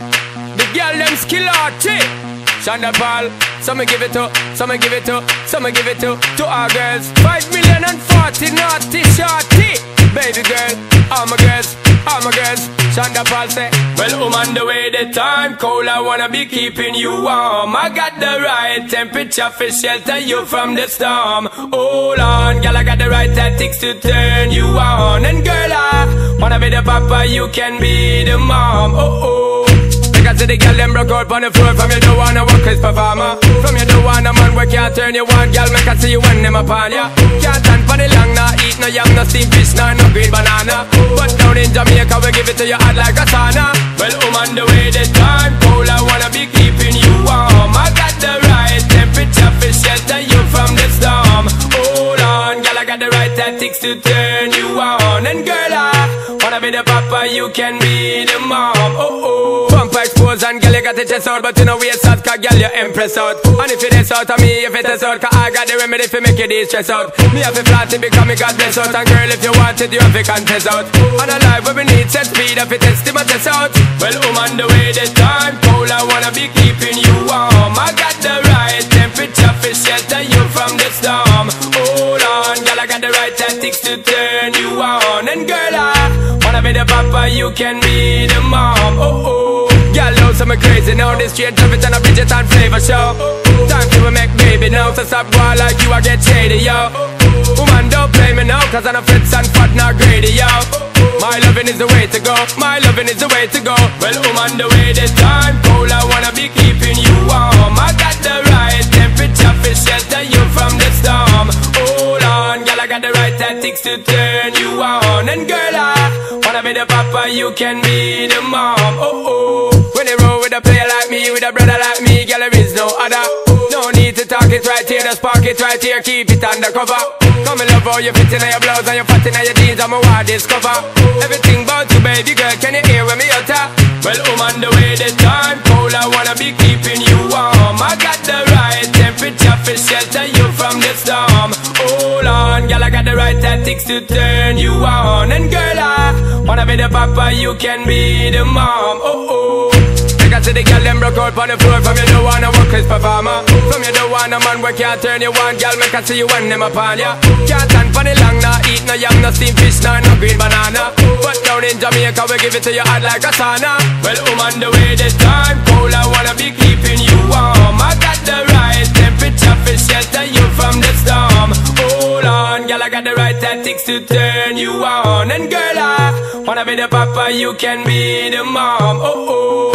The girl them skill arty. Sean da Paul, some give it to, some give it to, some give it to, to our girls. Five million and forty naughty shorty. Baby girl, all my girls, all my girls. Sean da Paul say, Well, on the way, the time cold. I wanna be keeping you warm. I got the right temperature for shelter you from the storm. Hold on, girl, I got the right tactics to turn you on. And girl, I wanna be the papa, you can be the mom. Oh oh. Because the girl them broke out on the floor. From you don't wanna work as performer From you don't wanna man work can't turn you on. Girl make I see you when them upon ya. Can't stand for the long nah Eat no yam, no steamed fish, nah, no green banana. But down in Jamaica we give it to you hot like a sauna. Well I'm on the way the time cold I wanna be keeping you warm. I got the right temperature for shelter you from the storm. Hold on girl I got the right tactics to turn you on. And girl I wanna be the papa you can be the mom. Oh oh Expose and girl you got the chest out But you know waist out cause girl you impress out. And if you this out of me if it is out Cause I got the remedy for make you de-stress out. Me have to flat it because me God bless out. And girl if you want it you have to contest out. And a life where we need set speed if it test my test out. Well on the way the time cold I wanna be keeping you warm. I got the right temperature for shelter you from the storm. Hold on girl I got the right tactics to turn you on. And girl I wanna be the papa you can be the mom. Oh oh Girl, know some crazy. Now This straight traffic and a Bridget and flavor show. Time to make baby now So stop boy like you I get shady, yo. Woman, don't play me now Cause I'm a fits and fat, not greedy, yo. My loving is the way to go. My loving is the way to go. Well, on the way this time Cold, I wanna be keeping you warm. I got the right temperature for shelter you from the storm. Hold on, girl, I got the right tactics to turn you on. And girl, I wanna be the papa You can be the mom, just park it right here, keep it undercover. Come and love how you fit in your blouse and your fat in your jeans, I'm a wild discover. Everything about you, baby girl, can you hear when me utter? Well, I'm on the way, the time cold, I wanna be keeping you warm. I got the right temperature for shelter you from the storm. Hold on, girl, I got the right tactics to turn you on. And girl, I wanna be the papa, you can be the mom. Oh oh. Because the girl them broke out on the floor. From you don't wanna work as performer. From you don't wanna man work can't turn you on. Girl make I see you when them upon ya. Can't stand for the long nah Eat no yam, no steamed fish, nah, no green banana. But down in Jamaica we give it to you hot like a sauna. Well I'm on the way this time Cold I wanna be keeping you warm. I got the right temperature for shelter you from the storm. Hold on, girl I got the right tactics to turn you on. And girl I wanna be the papa you can be the mom. Oh oh